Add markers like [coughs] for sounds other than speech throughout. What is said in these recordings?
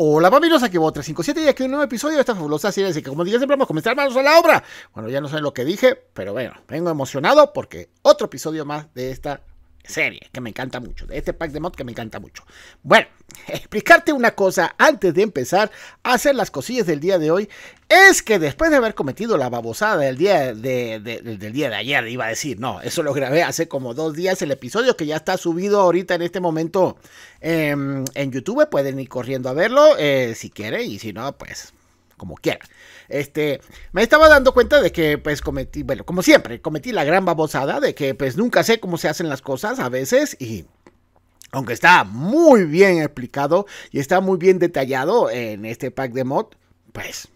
Hola, bienvenidos aquí a 357 y aquí un nuevo episodio de esta fabulosa serie. Así que, como dije, siempre vamos a comenzar manos a la obra. Bueno, ya no sé lo que dije, pero bueno, vengo emocionado porque otro episodio más de esta serie que me encanta mucho, de este pack de mod que me encanta mucho. Bueno, [laughs] explicarte una cosa antes de empezar a hacer las cosillas del día de hoy es que después de haber cometido la babosada del día de, del día de ayer, iba a decir, no, eso lo grabé hace como dos días, el episodio que ya está subido ahorita en este momento en YouTube, pueden ir corriendo a verlo eh, si quieren y si no, pues como quieran. Este, me estaba dando cuenta de que, pues, cometí, bueno, como siempre, cometí la gran babosada de que, pues, nunca sé cómo se hacen las cosas a veces y aunque está muy bien explicado y está muy bien detallado en este pack de mod, pues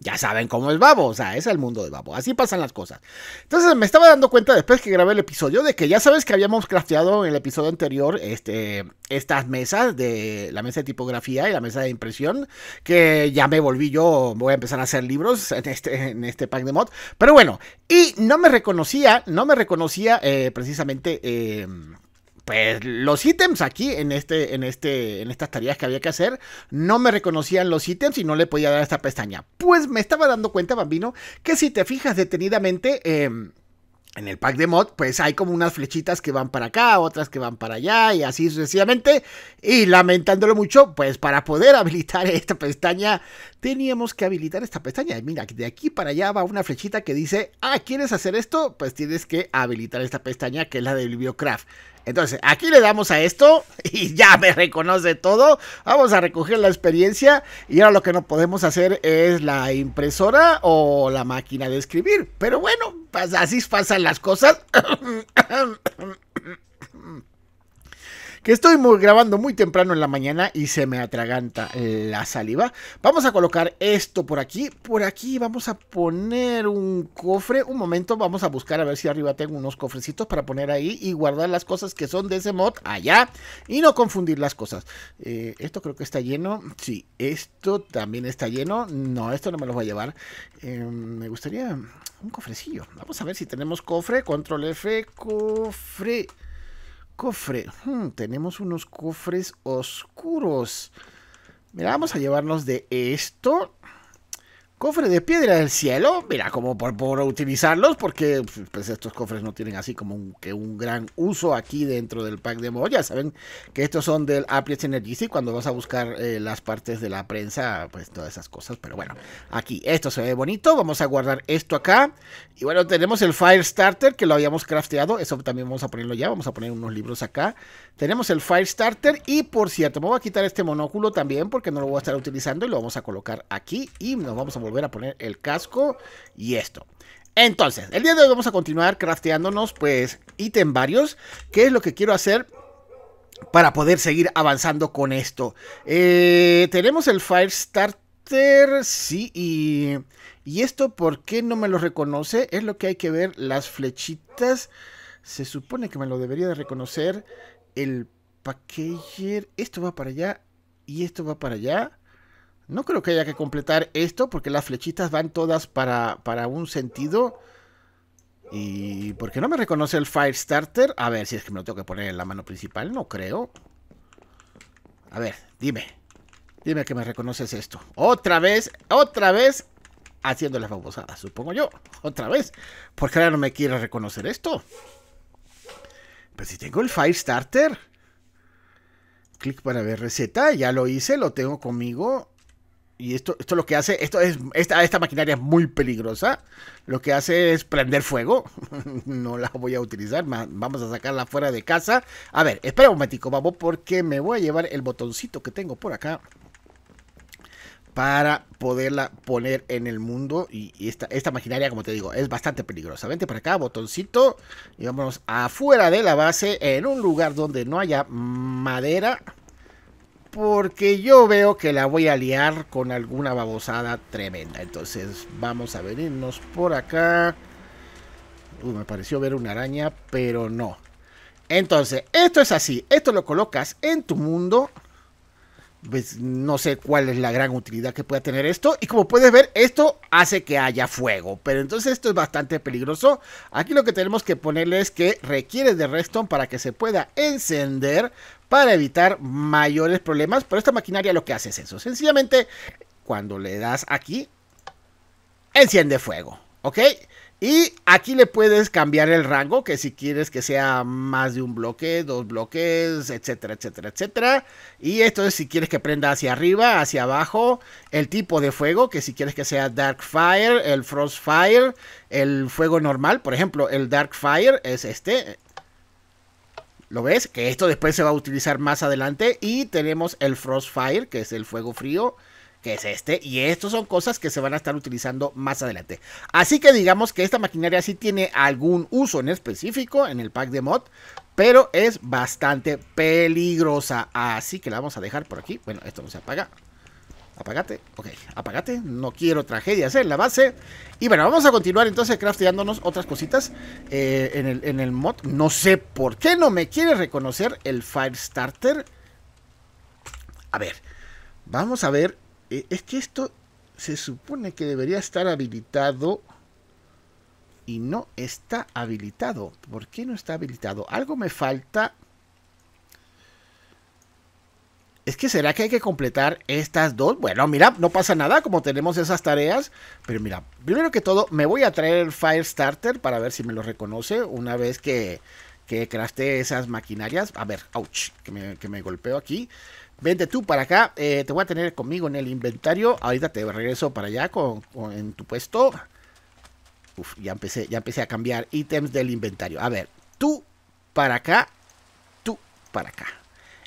ya saben cómo es Babo, o sea, es el mundo de Babo, así pasan las cosas. Entonces me estaba dando cuenta después que grabé el episodio de que ya sabes que habíamos crafteado en el episodio anterior este, estas mesas de la mesa de tipografía y la mesa de impresión, que ya me volví yo, voy a empezar a hacer libros en este, este pack de mod, pero bueno, y no me reconocía, no me reconocía eh, precisamente... Eh, pues los ítems aquí en este, en este, en estas tareas que había que hacer, no me reconocían los ítems y no le podía dar esta pestaña. Pues me estaba dando cuenta, Bambino, que si te fijas detenidamente, eh, en el pack de mod, pues hay como unas flechitas que van para acá, otras que van para allá y así sucesivamente. Y lamentándolo mucho, pues para poder [laughs] habilitar esta pestaña, teníamos que habilitar esta pestaña. Y mira, de aquí para allá va una flechita que dice, ah, ¿quieres hacer esto? Pues tienes que habilitar esta pestaña que es la de BiblioCraft. Entonces, aquí le damos a esto [laughs] y ya me reconoce todo. Vamos a recoger la experiencia y ahora lo que no podemos hacer es la impresora o la máquina de escribir. Pero bueno, pues así pasan las cosas. [coughs] [coughs] que estoy muy, grabando muy temprano en la mañana y se me atraganta la saliva. Vamos a colocar esto por aquí. Por aquí vamos a poner un cofre. Un momento, vamos a buscar a ver si arriba tengo unos cofrecitos para poner ahí y guardar las cosas que son de ese mod allá y no confundir las cosas. Eh, esto creo que está lleno. Sí, esto también está lleno. No, esto no me lo voy a llevar. Eh, me gustaría un cofrecillo. Vamos a ver si tenemos cofre. Control F, cofre cofre. Hmm, tenemos unos cofres oscuros. Mira, vamos a llevarnos de esto. Cofre de piedra del cielo, mira, como por, utilizarlos, porque pues, estos cofres no tienen así como un, que un gran uso aquí dentro del pack de mod. Ya saben que estos son del Appliance Energy cuando vas a buscar eh, las partes de la prensa, pues todas esas cosas. Pero bueno, aquí esto se ve bonito. Vamos a guardar esto acá. Y bueno, tenemos el Fire Starter que lo habíamos crafteado. Eso también vamos a ponerlo ya. Vamos a poner unos libros acá. Tenemos el Fire Starter. Y por cierto, me voy a quitar este monóculo también porque no lo voy a estar utilizando. Y lo vamos a colocar aquí. Y nos vamos a volver a poner el casco y esto. Entonces, el día de hoy vamos a continuar crafteándonos pues ítem varios. ¿Qué es lo que quiero hacer? Para poder seguir avanzando con esto. Eh, tenemos el Fire Starter, sí, y, y esto, ¿por qué no me lo reconoce? Es lo que hay que ver, las flechitas. Se supone que me lo debería de reconocer. El packager, esto va para allá y esto va para allá. No creo que haya que completar esto porque las flechitas van todas para, para un sentido. ¿Y por qué no me reconoce el Fire Starter? A ver si es que me lo tengo que poner en la mano principal. No creo. A ver, dime. Dime que me reconoces esto. Otra vez, otra vez haciendo las babosadas, supongo yo. Otra vez. ¿Por qué ahora no me quiere reconocer esto? Pues si tengo el Fire Starter. Clic para ver receta. Ya lo hice, lo tengo conmigo. Y esto, esto lo que hace, esto es, esta, esta maquinaria es muy peligrosa. Lo que hace es prender fuego. [laughs] no la voy a utilizar. Vamos a sacarla fuera de casa. A ver, espera un momentico, vamos, porque me voy a llevar el botoncito que tengo por acá. Para poderla poner en el mundo. Y, esta, esta maquinaria, como te digo, es bastante peligrosa. Vente para acá, botoncito. Y vámonos afuera de la base. En un lugar donde no haya madera porque yo veo que la voy a liar con alguna babosada tremenda. Entonces vamos a venirnos por acá. Uy, me pareció ver una araña, pero no. Entonces, esto es así. Esto lo colocas en tu mundo. Pues no sé cuál es la gran utilidad que pueda tener esto. Y como puedes ver, esto hace que haya fuego. Pero entonces esto es bastante peligroso. Aquí lo que tenemos que ponerle es que requiere de redstone para que se pueda encender para evitar mayores problemas. Pero esta maquinaria lo que hace es eso. Sencillamente, cuando le das aquí, enciende fuego. ¿Ok? Y aquí le puedes cambiar el rango, que si quieres que sea más de un bloque, dos bloques, etcétera, etcétera, etcétera. Y esto es si quieres que prenda hacia arriba, hacia abajo, el tipo de fuego, que si quieres que sea Dark Fire, el Frost Fire, el fuego normal. Por ejemplo, el Dark Fire es este. ¿Lo ves? Que esto después se va a utilizar más adelante. Y tenemos el Frost Fire, que es el fuego frío que es este, y estos son cosas que se van a estar utilizando más adelante. Así que digamos que esta maquinaria sí tiene algún uso en específico en el pack de mod, pero es bastante peligrosa. Así que la vamos a dejar por aquí. Bueno, esto no se apaga. Apagate, ok, apagate, no quiero tragedias en la base. Y bueno, vamos a continuar entonces crafteándonos otras cositas eh, en, el, en el mod. No sé por qué no me quiere reconocer el Firestarter. A ver, vamos a ver eh, es que esto se supone que debería estar habilitado y no está habilitado. ¿Por qué no está habilitado? Algo me falta. Es que será que hay que completar estas dos. Bueno, mira, no pasa nada como tenemos esas tareas. Pero mira, primero que todo, me voy a traer el Firestarter para ver si me lo reconoce una vez que, que crafte esas maquinarias. A ver, ouch, que me, que me golpeo aquí. Vente tú para acá. Eh, te voy a tener conmigo en el inventario. Ahorita te regreso para allá con, en tu puesto. Uf, ya empecé, ya empecé a cambiar ítems del inventario. A ver, tú para acá. Tú para acá.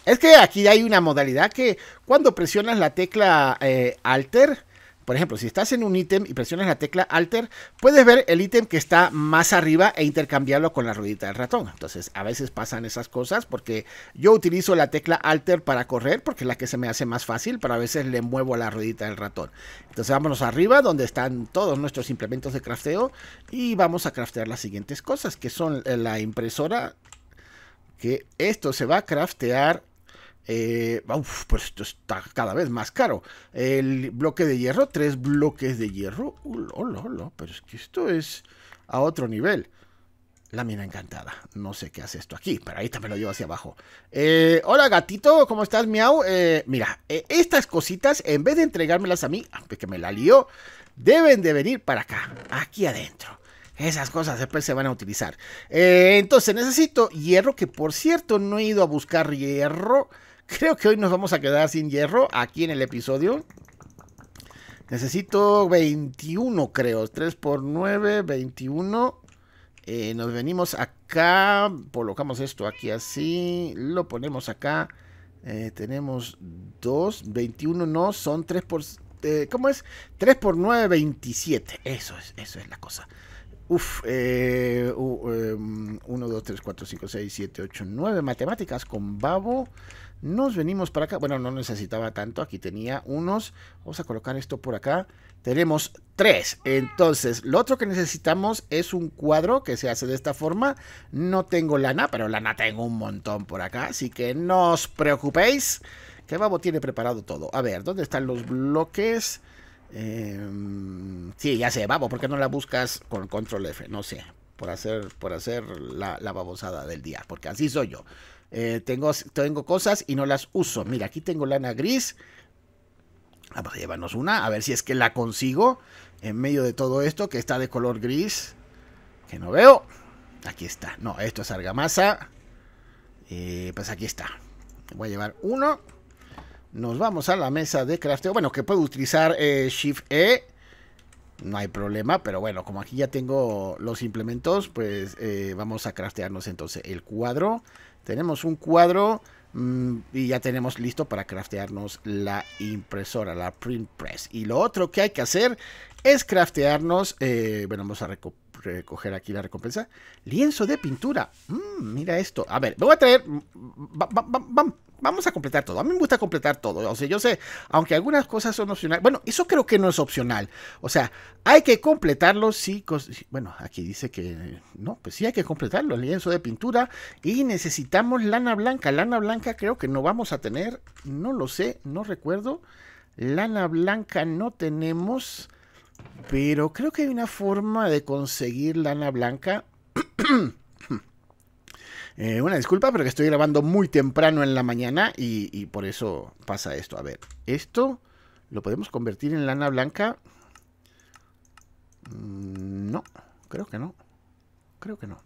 Es que aquí hay una modalidad que cuando presionas la tecla eh, Alter por ejemplo, si estás en un ítem y presionas la tecla Alter, puedes ver el ítem que está más arriba e intercambiarlo con la ruedita del ratón. Entonces, a veces pasan esas cosas porque yo utilizo la tecla Alter para correr porque es la que se me hace más fácil, pero a veces le muevo la ruedita del ratón. Entonces, vámonos arriba donde están todos nuestros implementos de crafteo y vamos a craftear las siguientes cosas, que son la impresora, que esto se va a craftear eh, pues esto está cada vez más caro. El bloque de hierro, tres bloques de hierro. Uh, pero es que esto es a otro nivel. La mina encantada. No sé qué hace esto aquí, pero ahí también lo llevo hacia abajo. Eh, hola gatito, ¿cómo estás, miau? Eh, mira, estas cositas, en vez de entregármelas a mí, que me la lío, deben de venir para acá, aquí adentro. Esas cosas después se van a utilizar. entonces necesito hierro, que por cierto no he ido a buscar hierro. Creo que hoy nos vamos a quedar sin hierro aquí en el episodio. Necesito 21, creo. 3 por 9, 21. Eh, nos venimos acá. Colocamos esto aquí así. Lo ponemos acá. Eh, tenemos 2. 21 no, son 3 por... Eh, ¿Cómo es? 3 por 9, 27. Eso es, eso es la cosa. Uf, 1, 2, 3, 4, 5, 6, 7, 8, 9 matemáticas con babo. Nos venimos para acá. Bueno, no necesitaba tanto. Aquí tenía unos. Vamos a colocar esto por acá. Tenemos tres. Entonces, lo otro que necesitamos es un cuadro que se hace de esta forma. No tengo lana, pero lana tengo un montón por acá. Así que no os preocupéis. Que Babo tiene preparado todo. A ver, ¿dónde están los bloques? Em, sí, ya sé, Babo, ¿por qué no la buscas con control F? No sé, por hacer, por hacer la, la babosada del día, porque así soy yo. Eh, tengo, tengo cosas y no las uso. Mira, aquí tengo lana gris. Vamos a llevarnos una, a ver si es que la consigo en medio de todo esto que está de color gris. Que no veo. Aquí está. No, esto es argamasa. Eh, pues aquí está. Voy a llevar uno. Nos vamos a la mesa de crafteo. Bueno, que puedo utilizar eh, Shift E. No hay problema, pero bueno, como aquí ya tengo los implementos, pues vamos a craftearnos entonces el cuadro. Tenemos un cuadro mm, y ya tenemos listo para craftearnos la impresora, la print press. Y lo otro que hay que hacer es craftearnos, eh, bueno, vamos a recoger aquí la recompensa, lienzo de pintura. Mm, mira esto. A ver, me voy a traer, mm, vamos a completar todo. A mí me gusta completar todo. O sea, yo sé, aunque algunas cosas son opcionales. Bueno, eso creo que no es opcional. O sea, hay que completarlo sí. Bueno, aquí dice que no, pues sí hay que completarlo. Lienzo de pintura. Y necesitamos lana blanca. Lana blanca creo que no vamos a tener. No lo sé, no recuerdo. Lana blanca no tenemos. Pero creo que hay una forma de conseguir lana blanca. [clears throat] Eh, una disculpa, pero que estoy grabando muy temprano en la mañana y, por eso pasa esto. A ver, esto lo podemos convertir en lana blanca. Mm, no, creo que no. Creo que no.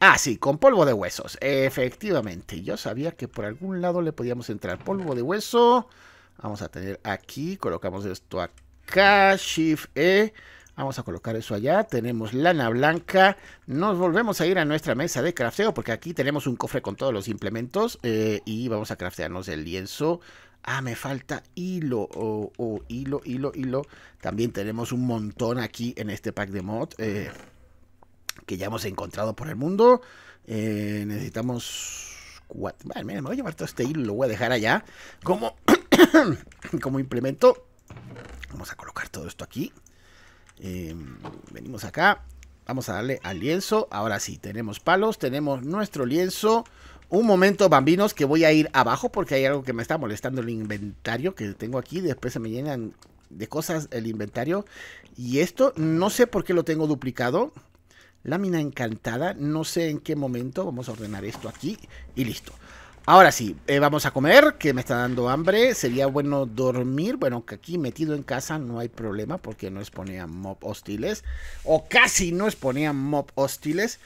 Ah, sí, con polvo de huesos. Efectivamente, yo sabía que por algún lado le podíamos entrar polvo de hueso. Vamos a tener aquí, colocamos esto acá, Shift E. Vamos a colocar eso allá. Tenemos lana blanca. Nos volvemos a ir a nuestra mesa de crafteo porque aquí tenemos un cofre con todos los implementos. Eh, y vamos a craftearnos el lienzo. Ah, me falta hilo. Oh, hilo, hilo, hilo. También tenemos un montón aquí en este pack de mod. Eh, que ya hemos encontrado por el mundo. Eh, necesitamos... Vale, me voy a llevar todo este hilo. Lo voy a dejar allá. Como, [coughs] como implemento. Vamos a colocar todo esto aquí. Eh, venimos acá. Vamos a darle al lienzo. Ahora sí, tenemos palos, tenemos nuestro lienzo. Un momento, bambinos, que voy a ir abajo porque hay algo que me está molestando el inventario que tengo aquí. Después se me llenan de cosas el inventario. Y esto no sé por qué lo tengo duplicado. Lámina encantada, no sé en qué momento. Vamos a ordenar esto aquí y listo. Ahora sí, eh, vamos a comer, que me está dando hambre. Sería bueno dormir. Bueno, que aquí metido en casa no hay problema porque no exponían mob hostiles. O casi no exponían mob hostiles.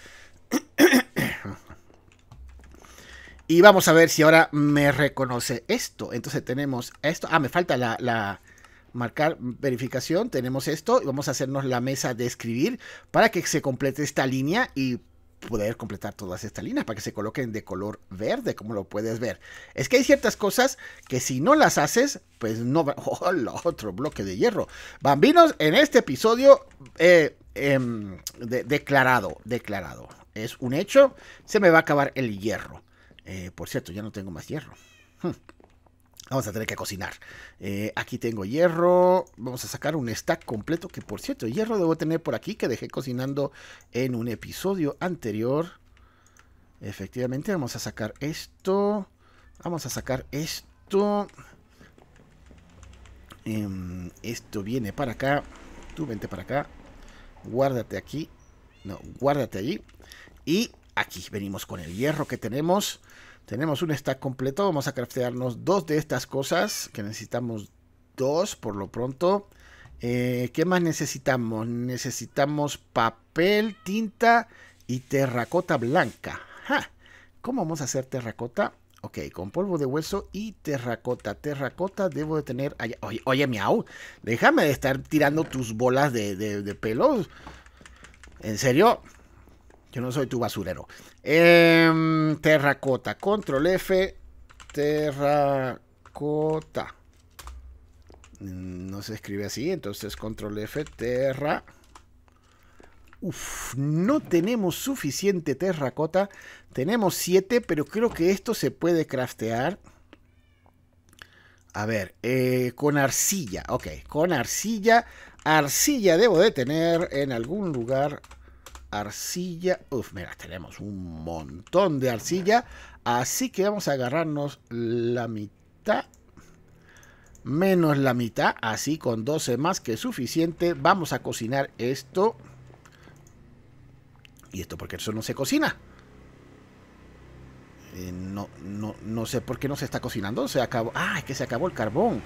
y vamos a ver si ahora me reconoce esto. Entonces tenemos esto. Ah, me falta la, la marcar verificación. Tenemos esto y vamos a hacernos la mesa de escribir para que se complete esta línea y poder completar todas estas líneas para que se coloquen de color verde, como lo puedes ver. Es que hay ciertas cosas que si no las haces, pues no... [laughs] ¡Oh, otro bloque de hierro! Bambinos, en este episodio, eh, em, declarado, declarado. Es un hecho, se me va a acabar el hierro. Eh, por cierto, ya no tengo más hierro. Hmm. Vamos a tener que cocinar. Eh, aquí tengo hierro. Vamos a sacar un stack completo. Que por cierto, hierro debo tener por aquí. Que dejé cocinando en un episodio anterior. Efectivamente, vamos a sacar esto. Vamos a sacar esto. Em, esto viene para acá. Tú vente para acá. Guárdate aquí. No, guárdate allí. Y aquí venimos con el hierro que tenemos. Tenemos un stack completo. Vamos a craftearnos dos de estas cosas. Que necesitamos dos por lo pronto. Eh, ¿Qué más necesitamos? Necesitamos papel, tinta y terracota blanca. ¿Cómo vamos a hacer terracota? Ok, con polvo de hueso y terracota. Terracota debo de tener... Oye, oye, miau. Déjame de estar tirando tus bolas de, de, de pelos. ¿En serio? Yo no soy tu basurero. Em, terracota. Control F. Terracota. No se escribe así. Entonces control F. Terra. Uf, no tenemos suficiente terracota. Tenemos 7, pero creo que esto se puede craftear. A ver, eh, con arcilla. Ok, con arcilla. Arcilla debo de tener en algún lugar arcilla. Uf, mira, tenemos un montón de arcilla. Así que vamos a agarrarnos la mitad. Menos la mitad. Así con 12 más que suficiente. Vamos a cocinar esto. ¿Y esto porque eso no se cocina? Eh, no, no, no sé por qué no se está cocinando. Se acabó. Ah, es que se acabó el carbón.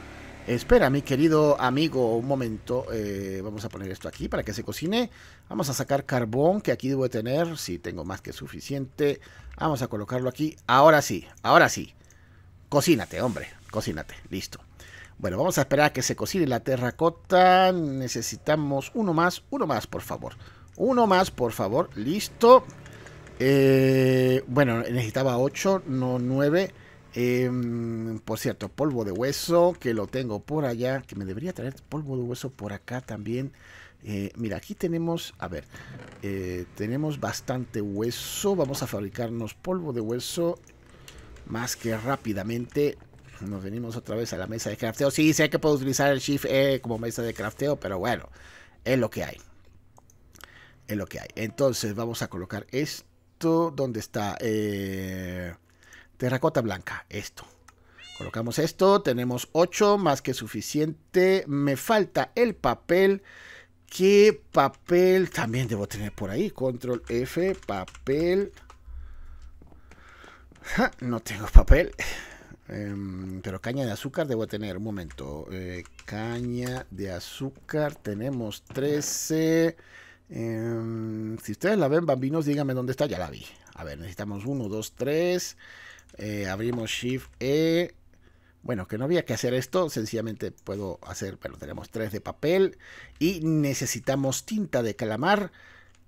Espera, mi querido amigo, un momento. Eh, vamos a poner esto aquí para que se cocine. Vamos a sacar carbón, que aquí debo de tener. Si tengo más que suficiente. Vamos a colocarlo aquí. Ahora sí, ahora sí. Cocínate, hombre. Cocínate. Listo. Bueno, vamos a esperar a que se cocine la terracota. Necesitamos uno más. Uno más, por favor. Uno más, por favor. Listo. Eh, bueno, necesitaba 8, no 9. Em, por cierto, polvo de hueso, que lo tengo por allá, que me debería traer polvo de hueso por acá también. Eh, mira, aquí tenemos, a ver, eh, tenemos bastante hueso. Vamos a fabricarnos polvo de hueso más que rápidamente. Nos venimos otra vez a la mesa de crafteo. Sí, sé que puedo utilizar el Shift E como mesa de crafteo, pero bueno, es lo que hay. Es lo que hay. Entonces vamos a colocar esto. ¿Dónde está? Eh, Terracota blanca, esto. Colocamos esto, tenemos 8, más que suficiente. Me falta el papel. ¿Qué papel también debo tener por ahí? Control F, papel. no tengo papel. Em, pero caña de azúcar debo tener. Un momento. Eh, caña de azúcar. Tenemos 13. Em, si ustedes la ven, bambinos, díganme dónde está. Ya la vi. A ver, necesitamos 1, 2, 3. Abrimos Shift E. Bueno, que no había que hacer esto, sencillamente puedo hacer, pero tenemos 3 de papel y necesitamos tinta de calamar,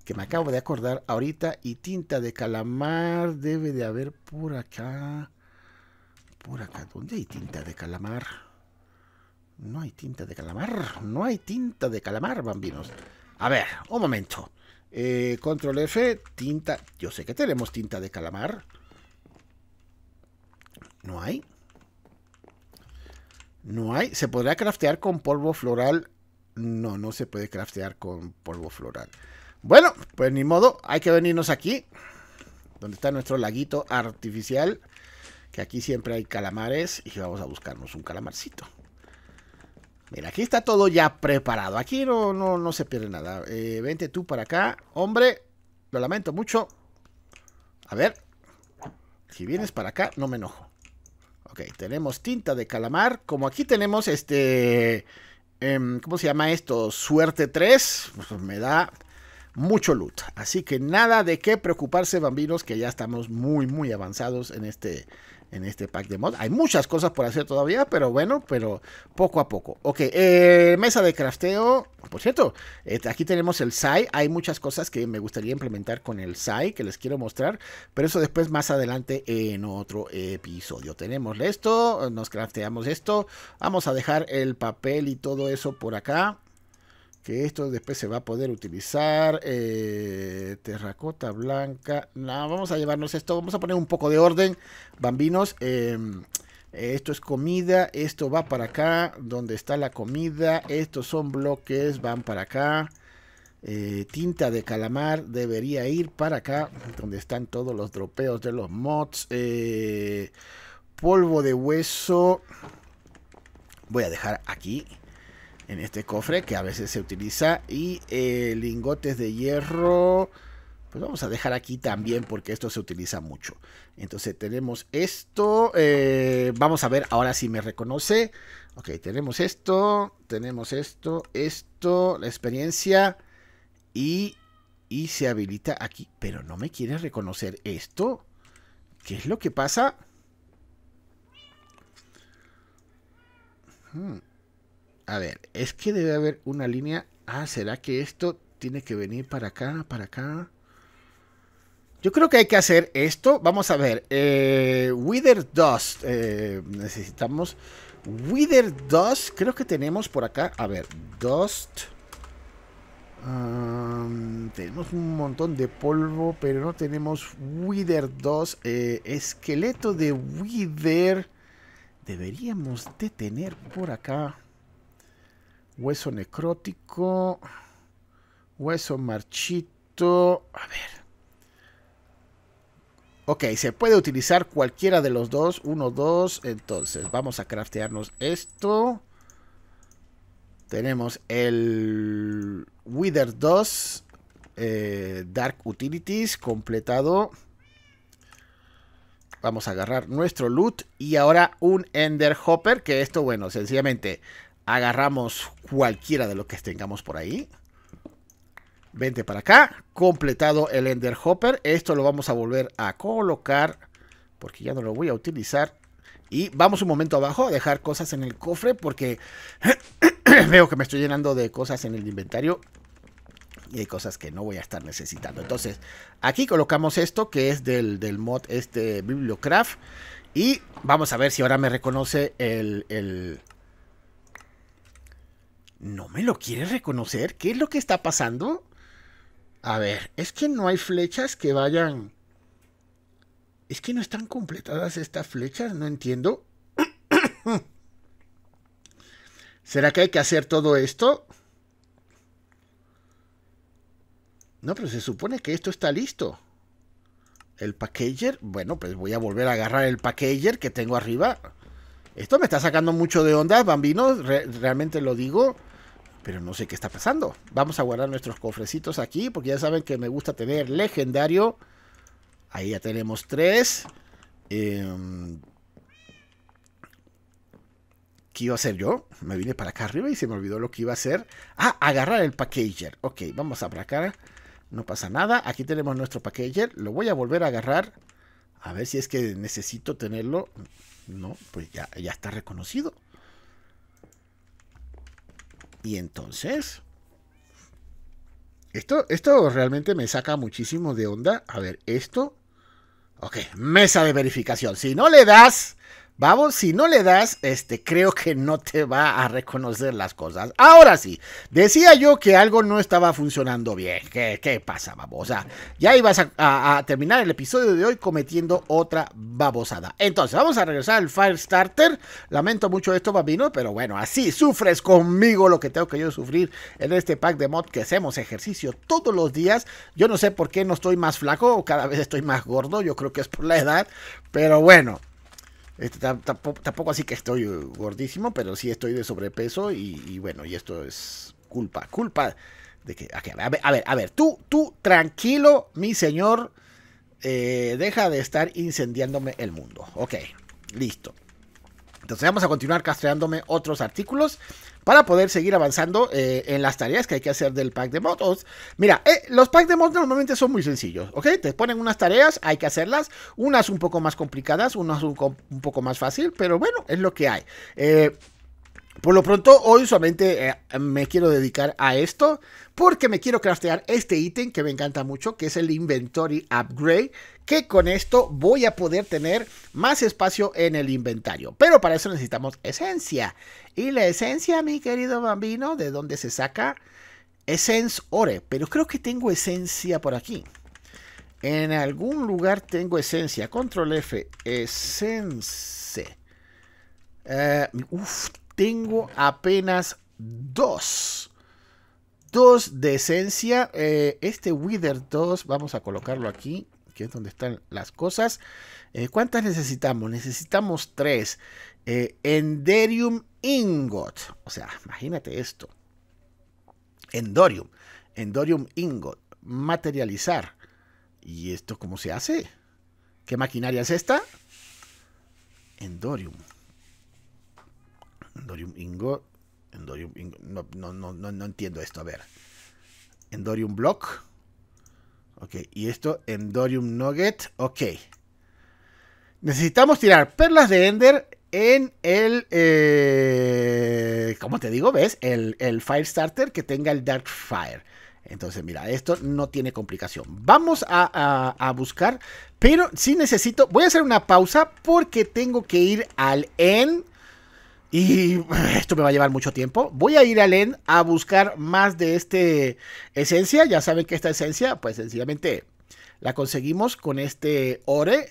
que me acabo de acordar ahorita, y tinta de calamar debe de haber por acá. Por acá, ¿dónde hay tinta de calamar? No hay tinta de calamar, no hay tinta de calamar, bambinos. A ver, un momento. Eh, control F, tinta. Yo sé que tenemos tinta de calamar. ¿No hay? No hay. ¿Se podrá craftear con polvo floral? No, no se puede craftear con polvo floral. Bueno, pues ni modo. Hay que venirnos aquí. Donde está nuestro laguito artificial. Que aquí siempre hay calamares. Y vamos a buscarnos un calamarcito. Mira, aquí está todo ya preparado. Aquí no, no, no se pierde nada. Eh, vente tú para acá. Hombre, lo lamento mucho. A ver. Si vienes para acá, no me enojo. Ok, tenemos tinta de calamar. Como aquí tenemos este... Em, ¿Cómo se llama esto? Suerte 3. Pues me da mucho loot. Así que nada de qué preocuparse, bambinos, que ya estamos muy, muy avanzados en este, en este pack de mod. Hay muchas cosas por hacer todavía, pero bueno, pero poco a poco. Ok, eh, mesa de crafteo. Por cierto, eh, aquí tenemos el SAI. Hay muchas cosas que me gustaría implementar con el SAI que les quiero mostrar, pero eso después más adelante en otro episodio. Tenemos esto, nos crafteamos esto. Vamos a dejar el papel y todo eso por acá que esto después se va a poder utilizar. Eh, terracota blanca. No, vamos a llevarnos esto. Vamos a poner un poco de orden, bambinos. Em, esto es comida, esto va para acá, donde está la comida. Estos son bloques, van para acá. Eh, tinta de calamar debería ir para acá, donde están todos los dropeos de los mods. Eh, polvo de hueso. Voy a dejar aquí en este cofre que a veces se utiliza. Y eh, lingotes de hierro pues vamos a dejar aquí también porque esto se utiliza mucho. Entonces tenemos esto eh, vamos a ver ahora si me reconoce. Ok tenemos esto tenemos esto esto la experiencia. Y y se habilita aquí. Pero no me quiere reconocer esto. Qué es lo que pasa hmm. A ver, es que debe haber una línea. Ah, ¿será que esto tiene que venir para acá, para acá? Yo creo que hay que hacer esto. Vamos a ver. Eh, Wither Dust. Eh, necesitamos Wither Dust. Creo que tenemos por acá. A ver, Dust. tenemos un montón de polvo, pero no tenemos Wither Dust. Eh, esqueleto de Wither. Deberíamos de tener por acá. Hueso necrótico. Hueso marchito. A ver. Ok, se puede utilizar cualquiera de los dos. Uno, dos. Entonces, vamos a craftearnos esto. Tenemos el Wither 2 eh, Dark Utilities completado. Vamos a agarrar nuestro loot y ahora un Ender Hopper, que esto, bueno, sencillamente agarramos cualquiera de lo que tengamos por ahí. Vente para acá. Completado el Ender Hopper. Esto lo vamos a volver a colocar. Porque ya no lo voy a utilizar. Y vamos un momento abajo a dejar cosas en el cofre. Porque [coughs] veo que me estoy llenando de cosas en el inventario. Y hay cosas que no voy a estar necesitando. Entonces, aquí colocamos esto que es del, del mod este Bibliocraft. Y vamos a ver si ahora me reconoce el, el, ¿No me lo quiere reconocer? ¿Qué es lo que está pasando? A ver, es que no hay flechas que vayan... Es que no están completadas estas flechas, no entiendo. [coughs] ¿Será que hay que hacer todo esto? No, pero se supone que esto está listo. El packager, bueno, pues voy a volver a agarrar el packager que tengo arriba. Esto me está sacando mucho de onda, bambinos, realmente lo digo. Pero no sé qué está pasando. Vamos a guardar nuestros cofrecitos aquí, porque ya saben que me gusta tener legendario. Ahí ya tenemos tres. Em, ¿Qué iba a hacer yo? Me vine para acá arriba y se me olvidó lo que iba a hacer. Ah, agarrar el packager. Ok, vamos a acá. No pasa nada. Aquí tenemos nuestro packager. Lo voy a volver a agarrar. A ver si es que necesito tenerlo. No, pues ya, ya está reconocido. Y entonces... Esto, esto realmente me saca muchísimo de onda. A ver, esto... Ok, mesa de verificación. Si no le das Vamos, si no le das, este, creo que no te va a reconocer las cosas. Ahora sí, decía yo que algo no estaba funcionando bien. ¿Qué, qué pasa, babosa? Ya ibas a, terminar el episodio de hoy cometiendo otra babosada. Entonces, vamos a regresar al Firestarter. Lamento mucho esto, bambino, pero bueno, así sufres conmigo lo que tengo que yo sufrir en este pack de mod que hacemos ejercicio todos los días. Yo no sé por qué no estoy más flaco o cada vez estoy más gordo. Yo creo que es por la edad. Pero bueno, este, tampoco, así que estoy gordísimo, pero sí estoy de sobrepeso y, bueno, y esto es culpa, culpa de que... A ver, a ver, a ver, tú, tú, tranquilo, mi señor, eh, deja de estar incendiándome el mundo. Ok, listo. Entonces vamos a continuar castreándome otros artículos para poder seguir avanzando eh, en las tareas que hay que hacer del pack de mods. Mira, eh, los packs de mods normalmente son muy sencillos, ¿ok? Te ponen unas tareas, hay que hacerlas, unas un poco más complicadas, unas un, poco más fácil, pero bueno, es lo que hay. Eh, por lo pronto, hoy solamente eh, me quiero dedicar a esto porque me quiero craftear este ítem que me encanta mucho, que es el Inventory Upgrade, que con esto voy a poder tener más espacio en el inventario. Pero para eso necesitamos esencia. Y la esencia, mi querido bambino, ¿de dónde se saca? Essence Ore, pero creo que tengo esencia por aquí. En algún lugar tengo esencia. Control F, Essence. Uh, uf, tengo apenas dos. Dos de esencia. Eh, este Wither 2, vamos a colocarlo aquí, que es donde están las cosas. Eh, ¿Cuántas necesitamos? Necesitamos tres. Eh, Enderium Ingot. O sea, imagínate esto. Endorium. Endorium Ingot. Materializar. ¿Y esto cómo se hace? ¿Qué maquinaria es esta? Endorium. Endorium Ingot. Endorium Ingot. No, no, no, no, entiendo esto. A ver. Endorium Block. Ok. Y esto, Endorium Nugget. Ok. Necesitamos tirar perlas de Ender en el. Eh, ¿Cómo te digo? ¿Ves? El, el Firestarter que tenga el Dark Fire. Entonces, mira, esto no tiene complicación. Vamos a, a, buscar, pero sí necesito. Voy a hacer una pausa porque tengo que ir al end y [laughs] esto me va a llevar mucho tiempo. Voy a ir a LEN a buscar más de este esencia. Ya saben que esta esencia, pues sencillamente la conseguimos con este ore.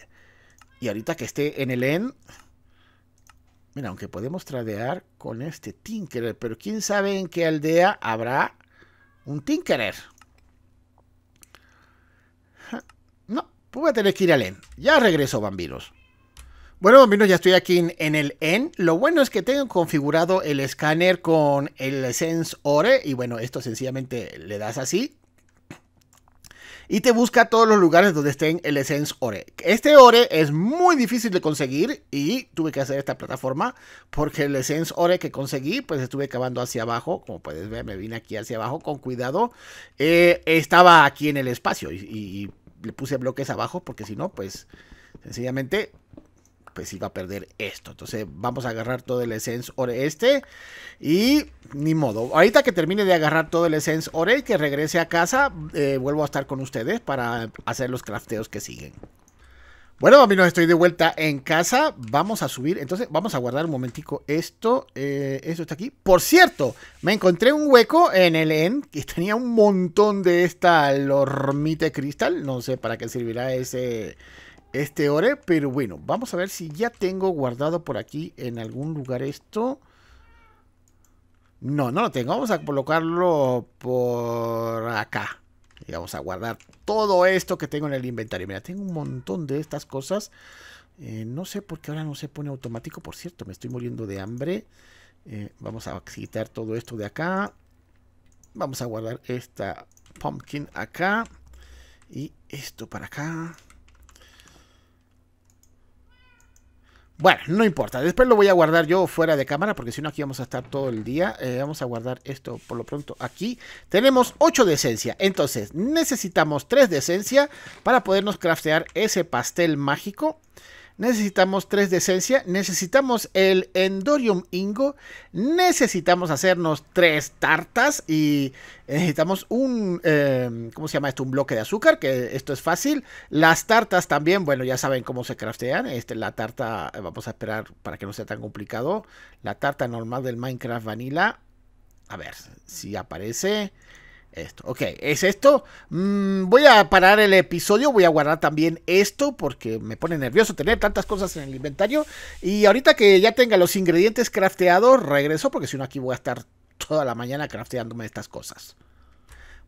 Y ahorita que esté en el EN, mira, aunque podemos tradear con este Tinkerer, pero quién sabe en qué aldea habrá un Tinkerer. No, pues voy a tener que ir al EN. Ya regreso, bambinos. Bueno, amigos, ya estoy aquí en, el EN. Lo bueno es que tengo configurado el escáner con el Sense Ore. Y bueno, esto sencillamente le das así. Y te busca todos los lugares donde estén el Essence Ore. Este Ore es muy difícil de conseguir y tuve que hacer esta plataforma porque el Essence Ore que conseguí, pues estuve cavando hacia abajo. Como puedes ver, me vine aquí hacia abajo con cuidado. Eh, estaba aquí en el espacio y, y le puse bloques abajo porque si no, pues sencillamente pues iba a perder esto. Entonces vamos a agarrar todo el Essence Ore este. Y ni modo. Ahorita que termine de agarrar todo el Essence Ore y que regrese a casa, eh, vuelvo a estar con ustedes para hacer los crafteos que siguen. Bueno, amigos, estoy de vuelta en casa. Vamos a subir. Entonces, vamos a guardar un momentico esto. Eh, esto está aquí. Por cierto, me encontré un hueco en el EN que tenía un montón de esta lormite cristal. No sé para qué servirá ese este ore, pero bueno, vamos a ver si ya tengo guardado por aquí en algún lugar esto. No, no lo tengo. Vamos a colocarlo por acá. Y vamos a guardar todo esto que tengo en el inventario. Mira, tengo un montón de estas cosas. Eh, no sé por qué ahora no se pone automático. Por cierto, me estoy muriendo de hambre. Eh, vamos a quitar todo esto de acá. Vamos a guardar esta pumpkin acá. Y esto para acá. Bueno, no importa. Después lo voy a guardar yo fuera de cámara porque si no aquí vamos a estar todo el día. Eh, vamos a guardar esto por lo pronto aquí. Tenemos 8 de esencia. Entonces necesitamos 3 de esencia para podernos craftear ese pastel mágico necesitamos tres de esencia, necesitamos el Endorium Ingo, necesitamos hacernos tres tartas y necesitamos un, eh, ¿cómo se llama esto? Un bloque de azúcar, que esto es fácil. Las tartas también, bueno, ya saben cómo se craftean. Este, la tarta, eh, vamos a esperar para que no sea tan complicado. La tarta normal del Minecraft Vanilla. A ver si aparece. Esto, ok, es esto. Mm, voy a parar el episodio, voy a guardar también esto porque me pone nervioso tener tantas cosas en el inventario. Y ahorita que ya tenga los ingredientes crafteados, regreso porque si no aquí voy a estar toda la mañana crafteándome estas cosas.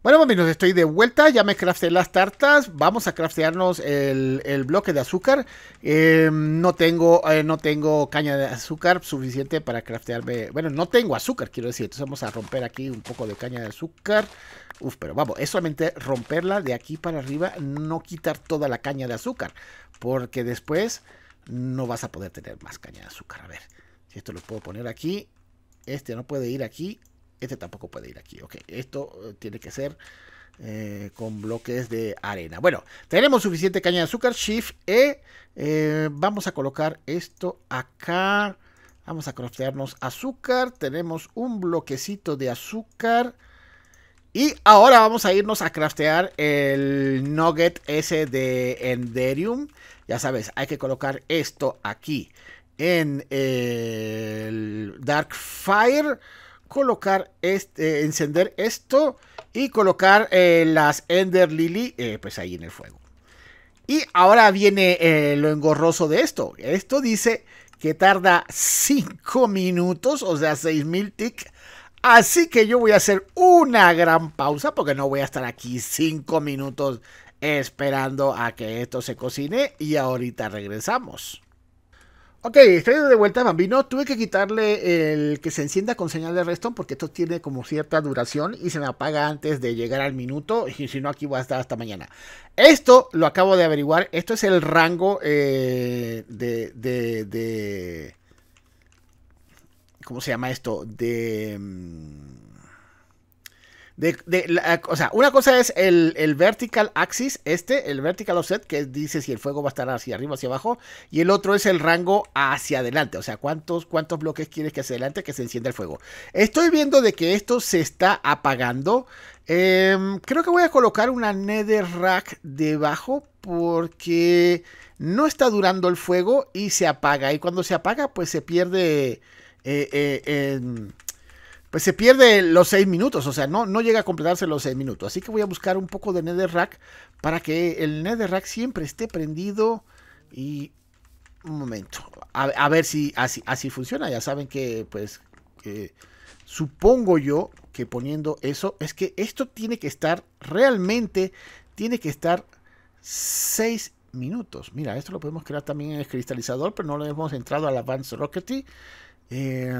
Bueno, amigos, estoy de vuelta. Ya me crafté las tartas. Vamos a craftearnos el, bloque de azúcar. Em, no, tengo, eh, no tengo caña de azúcar suficiente para craftearme. Bueno, no tengo azúcar, quiero decir. Entonces vamos a romper aquí un poco de caña de azúcar. Uf, pero vamos, es solamente romperla de aquí para arriba, no quitar toda la caña de azúcar. Porque después no vas a poder tener más caña de azúcar. A ver, si esto lo puedo poner aquí. Este no puede ir aquí. Este tampoco puede ir aquí. Ok, esto eh, tiene que ser eh, con bloques de arena. Bueno, tenemos suficiente caña de azúcar. Shift E. Eh, vamos a colocar esto acá. Vamos a craftearnos azúcar. Tenemos un bloquecito de azúcar. Y ahora vamos a irnos a craftear el nugget ese de Enderium. Ya sabes, hay que colocar esto aquí en el Dark Fire colocar este, encender esto y colocar eh, las Ender Lily eh, pues ahí en el fuego. Y ahora viene lo engorroso de esto. Esto dice que tarda 5 minutos, o sea, 6000 tick. Así que yo voy a hacer una gran pausa porque no voy a estar aquí 5 minutos esperando a que esto se cocine y ahorita regresamos. Ok, estoy de vuelta, Bambino. Tuve que quitarle el que se encienda con señal de redstone porque esto tiene como cierta duración y se me apaga antes de llegar al minuto y si no aquí voy a estar hasta mañana. Esto lo acabo de averiguar. Esto es el rango eh, de, de, de... ¿Cómo se llama esto? De... O sea, una cosa es el, vertical axis, este, el vertical offset, que dice si el fuego va a estar hacia arriba o hacia abajo, y el otro es el rango hacia adelante, o sea, cuántos, bloques quieres que hacia adelante que se encienda el fuego. Estoy viendo de que esto se está apagando. Em, creo que voy a colocar una netherrack debajo porque no está durando el fuego y se apaga. Y cuando se apaga, pues se pierde... Eh, eh, pues se pierde los 6 minutos, o sea, no, no llega a completarse los 6 minutos. Así que voy a buscar un poco de netherrack para que el netherrack siempre esté prendido y... Un momento, a, ver si así, así funciona. Ya saben que, pues, supongo yo que poniendo eso, es que esto tiene que estar, realmente, tiene que estar 6 minutos. Mira, esto lo podemos crear también en el cristalizador, pero no lo hemos entrado al Advanced Rockety. Eh,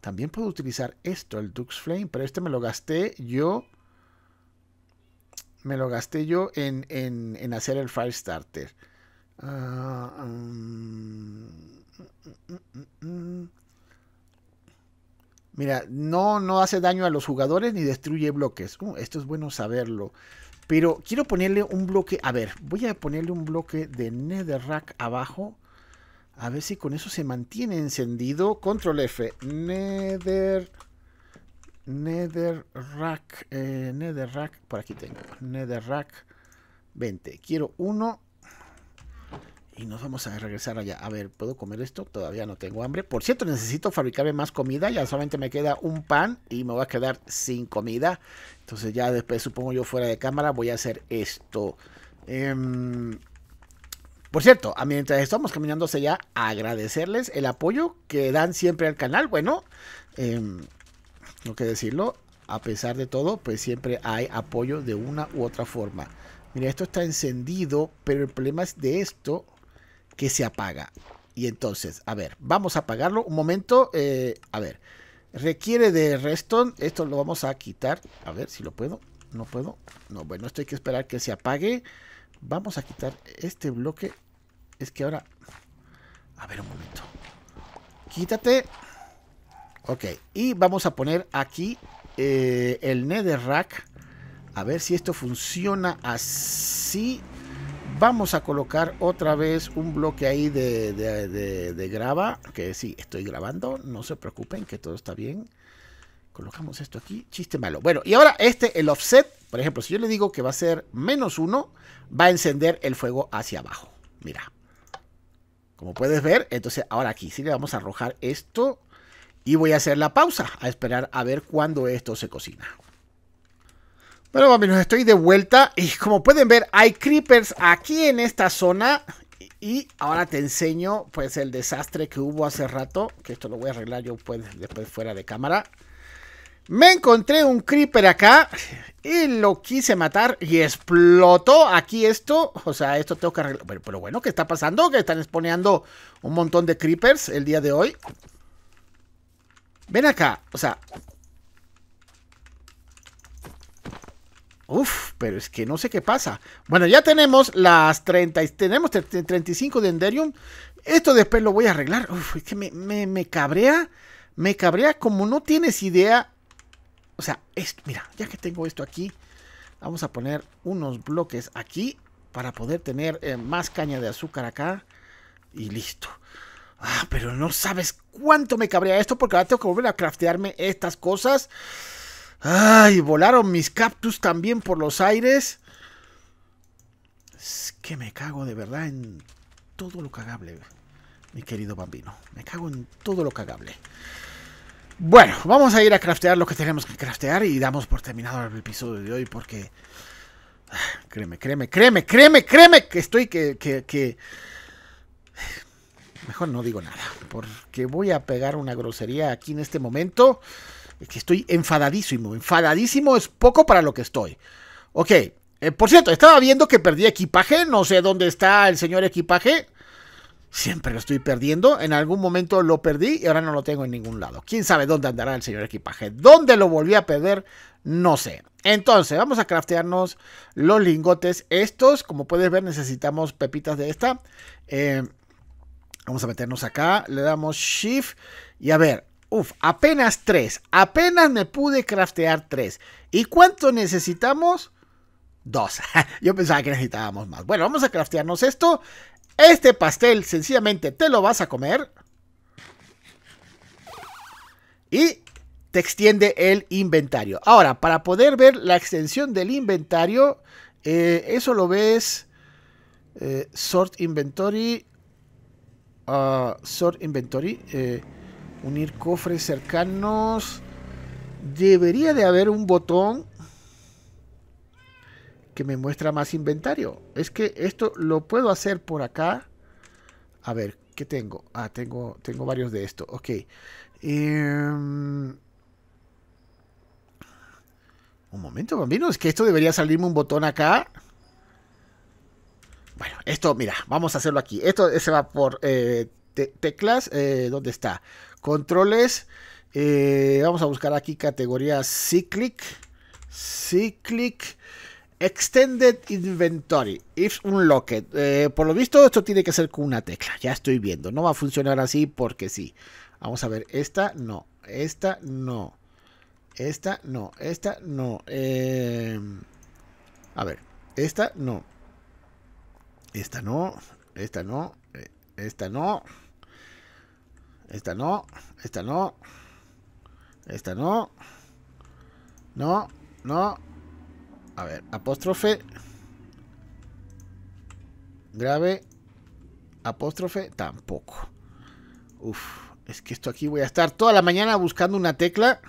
también puedo utilizar esto, el Dux Flame, pero este me lo gasté yo. Me lo gasté yo en, en, hacer el Firestarter. Ah, um, mira, no, no hace daño a los jugadores ni destruye bloques. Uh, esto es bueno saberlo. Pero quiero ponerle un bloque. A ver, voy a ponerle un bloque de Netherrack abajo a ver si con eso se mantiene encendido. Control F. Nether. Netherrack. Eh, Netherrack. Por aquí tengo. Netherrack 20. Quiero uno. Y nos vamos a regresar allá. A ver, ¿puedo comer esto? Todavía no tengo hambre. Por cierto, necesito fabricarme más comida. Ya solamente me queda un pan y me voy a quedar sin comida. Entonces ya después, supongo yo fuera de cámara, voy a hacer esto. Eh, por cierto, mientras estamos caminando hacia allá, agradecerles el apoyo que dan siempre al canal. Bueno, eh, no que decirlo, a pesar de todo, pues siempre hay apoyo de una u otra forma. Mira, esto está encendido, pero el problema es de esto que se apaga. Y entonces, a ver, vamos a apagarlo. Un momento, eh, a ver, requiere de redstone. Esto lo vamos a quitar. A ver si lo puedo. No puedo. No, bueno, esto hay que esperar que se apague. Vamos a quitar este bloque. Es que ahora... A ver un momento. Quítate. Ok, y vamos a poner aquí eh, el netherrack. A ver si esto funciona así. Vamos a colocar otra vez un bloque ahí de, de, grava. Que sí, estoy grabando. No se preocupen, que todo está bien. Colocamos esto aquí. Chiste malo. Bueno, y ahora este, el offset. Por ejemplo, si yo le digo que va a ser menos uno, va a encender el fuego hacia abajo. Mira. Como puedes ver, entonces ahora aquí sí le vamos a arrojar esto y voy a hacer la pausa a esperar a ver cuándo esto se cocina. Bueno, amigos, estoy de vuelta y como pueden ver hay creepers aquí en esta zona y ahora te enseño pues el desastre que hubo hace rato, que esto lo voy a arreglar yo pues después fuera de cámara. Me encontré un creeper acá y lo quise matar y explotó aquí esto. O sea, esto tengo que arreglar. Pero, bueno, ¿qué está pasando? Que están exponeando un montón de creepers el día de hoy. Ven acá, o sea... Uf, pero es que no sé qué pasa. Bueno, ya tenemos las 30, tenemos 35 de Enderium. Esto después lo voy a arreglar. Uf, es que me, me, cabrea, me cabrea como no tienes idea. O sea, mira, ya que tengo esto aquí, vamos a poner unos bloques aquí para poder tener eh, más caña de azúcar acá. Y listo. Ah, pero no sabes cuánto me cabría esto porque ahora tengo que volver a craftearme estas cosas. Ay, volaron mis cactus también por los aires. Es que me cago de verdad en todo lo cagable, mi querido bambino. Me cago en todo lo cagable. Bueno, vamos a ir a craftear lo que tenemos que craftear y damos por terminado el episodio de hoy porque... Ah, créeme, créeme, créeme, créeme, créeme que estoy que... que, Mejor no digo nada, porque voy a pegar una grosería aquí en este momento. Que estoy enfadadísimo. Enfadadísimo es poco para lo que estoy. Ok, eh, por cierto, estaba viendo que perdí equipaje. No sé dónde está el señor equipaje. Siempre lo estoy perdiendo. En algún momento lo perdí y ahora no lo tengo en ningún lado. ¿Quién sabe dónde andará el señor equipaje? ¿Dónde lo volví a perder? No sé. Entonces, vamos a craftearnos los lingotes. Estos, como puedes ver, necesitamos pepitas de esta. Eh, Vamos a meternos acá, le damos Shift y a ver, uff, apenas 3, apenas me pude craftear 3. ¿Y cuánto necesitamos? 2. [laughs] Yo pensaba que necesitábamos más. Bueno, vamos a craftearnos esto. Este pastel sencillamente te lo vas a comer. Y te extiende el inventario. Ahora, para poder ver la extensión del inventario, eh, eso lo ves. Eh, sort Inventory sort inventory. Eh, unir cofres cercanos. Debería de haber un botón que me muestra más inventario. Es que esto lo puedo hacer por acá. A ver, ¿qué tengo? Ah, tengo, tengo varios de estos. Ok. Em, un momento, bambino. Es que esto debería salirme un botón acá. Bueno, esto, mira, vamos a hacerlo aquí. Esto se va por eh, teclas. Eh, ¿Dónde está? Controles. Eh, vamos a buscar aquí categoría Cyclic. Cyclic. Extended Inventory. If Unlocked. por lo visto, esto tiene que ser con una tecla. Ya estoy viendo. No va a funcionar así porque sí. Vamos a ver. Esta no. Esta no. Esta no. Esta no. a ver. Esta no. Esta no, esta no, eh, esta no, esta no, esta no, esta no, no, no. A ver, apóstrofe, grave, apóstrofe, tampoco. Uf, es que esto aquí voy a estar toda la mañana buscando una tecla.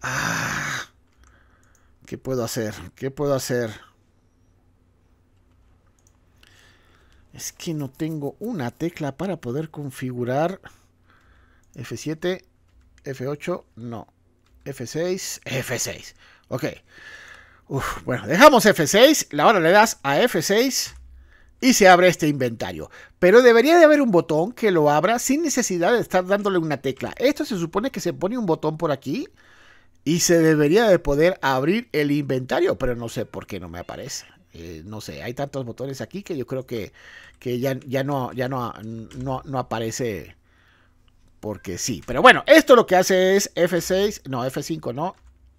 Ah. ¿Qué puedo hacer? ¿Qué puedo hacer? Es que no tengo una tecla para poder configurar F7, F8, no. F6, F6. Ok. bueno, dejamos F6. Ahora le das a F6 y se abre este inventario. Pero debería de haber un botón que lo abra sin necesidad de estar dándole una tecla. Esto se supone que se pone un botón por aquí y se debería de poder abrir el inventario, pero no sé por qué no me aparece. Eh, no sé, hay tantos botones aquí que yo creo que, que ya, ya, no, ya no, no, no aparece porque sí. Pero bueno, esto lo que hace es F6, no, F5, no,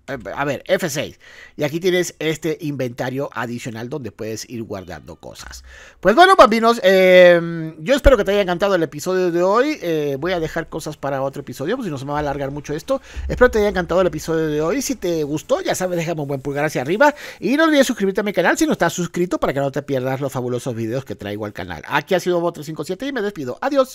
eh, a ver, F6. Y aquí tienes este inventario adicional donde puedes ir guardando cosas. Pues bueno, bambinos, em, yo espero que te haya encantado el episodio de hoy. Eh, voy a dejar cosas para otro episodio, pues si no se me va a alargar mucho esto. Espero que te haya encantado el episodio de hoy. Si te gustó, ya sabes, déjame un buen pulgar hacia arriba. Y no olvides suscribirte a mi canal si no estás suscrito para que no te pierdas los fabulosos videos que traigo al canal. Aquí ha sido Bobo357 y me despido. Adiós.